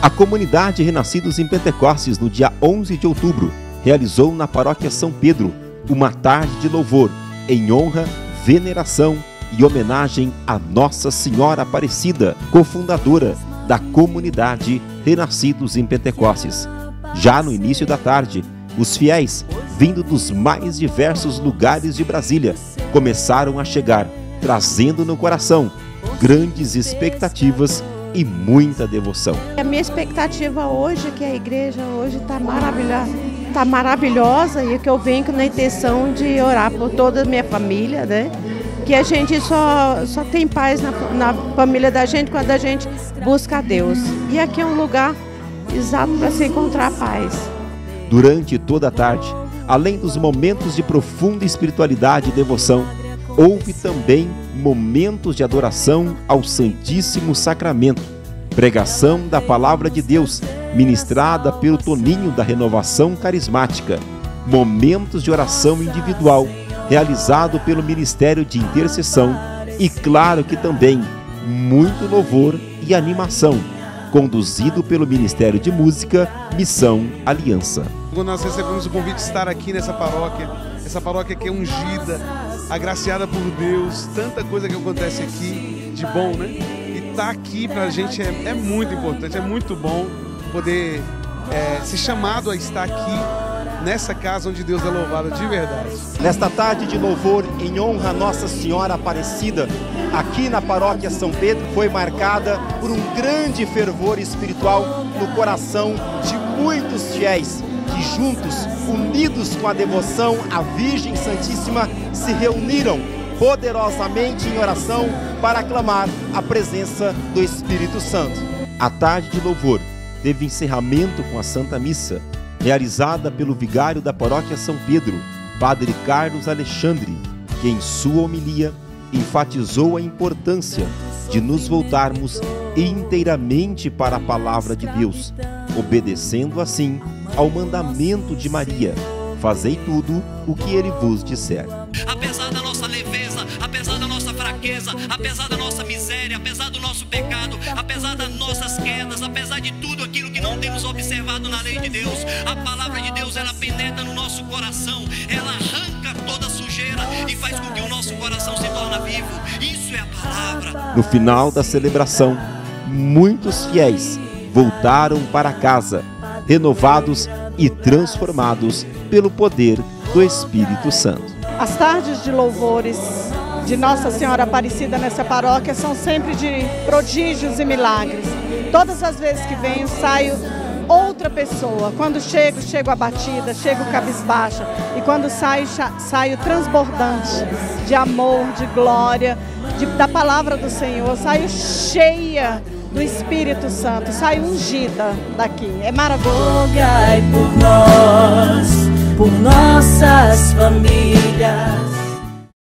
A comunidade Renascidos em Pentecostes, no dia 11 de outubro, realizou na paróquia São Pedro uma tarde de louvor em honra, veneração e homenagem a Nossa Senhora Aparecida, cofundadora da comunidade Renascidos em Pentecostes. Já no início da tarde, os fiéis, vindo dos mais diversos lugares de Brasília, começaram a chegar, trazendo no coração grandes expectativas e muita devoção. A minha expectativa hoje é que a igreja hoje está maravilhosa, tá maravilhosa e que eu venho com a intenção de orar por toda a minha família, né? Que a gente só, só tem paz na, na família da gente quando a gente busca a Deus. E aqui é um lugar exato para se encontrar paz. Durante toda a tarde, além dos momentos de profunda espiritualidade e devoção, houve também momentos de adoração ao Santíssimo Sacramento, pregação da Palavra de Deus, ministrada pelo Toninho da Renovação Carismática, momentos de oração individual, realizado pelo Ministério de Intercessão e, claro que também, muito louvor e animação, conduzido pelo Ministério de Música Missão Aliança. Quando nós recebemos o convite de estar aqui nessa paróquia, essa paróquia que é ungida, agraciada por Deus, tanta coisa que acontece aqui de bom, né? E tá aqui para a gente é, é, muito importante, é muito bom poder é, ser chamado a estar aqui nessa casa onde Deus é louvado de verdade. Nesta tarde de louvor em honra a Nossa Senhora Aparecida, aqui na paróquia São Pedro, foi marcada por um grande fervor espiritual no coração de muitos fiéis que juntos, unidos com a devoção à Virgem Santíssima, se reuniram poderosamente em oração para aclamar a presença do Espírito Santo. A tarde de louvor teve encerramento com a Santa Missa, realizada pelo vigário da paróquia São Pedro, Padre Carlos Alexandre, que em sua homilia enfatizou a importância de nos voltarmos inteiramente para a palavra de Deus, obedecendo assim ao mandamento de Maria: Fazei tudo o que ele vos disser. Apesar da nossa leveza, apesar da nossa fraqueza, apesar da nossa miséria, apesar do nosso pecado, apesar das nossas quedas, apesar de tudo aquilo que não temos observado na lei de Deus, a palavra de Deus ela penetra no nosso coração, ela arranca toda a sujeira e faz com que o nosso coração se torne vivo. Isso é a palavra. No final da celebração, muitos fiéis voltaram para casa renovados e transformados pelo poder do Espírito Santo. As tardes de louvores de Nossa Senhora Aparecida nessa paróquia são sempre de prodígios e milagres. Todas as vezes que venho, saio outra pessoa. Quando chego, chego abatida, chego cabisbaixa. E quando saio, saio transbordante de amor, de glória, de, da palavra do Senhor. Saio cheia do Espírito Santo. Sai ungida daqui. É maravilhoso. Rogai por nós, por nossas famílias